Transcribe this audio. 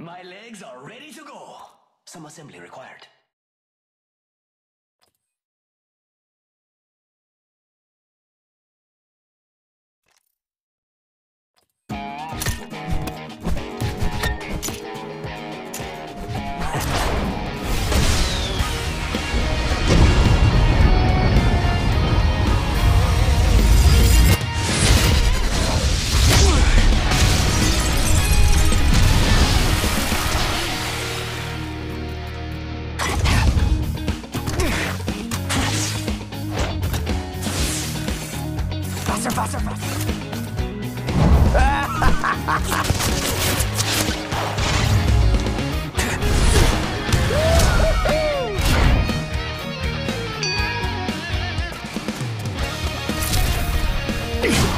My legs are ready to go. Some assembly required. Faster, faster, faster. Peace.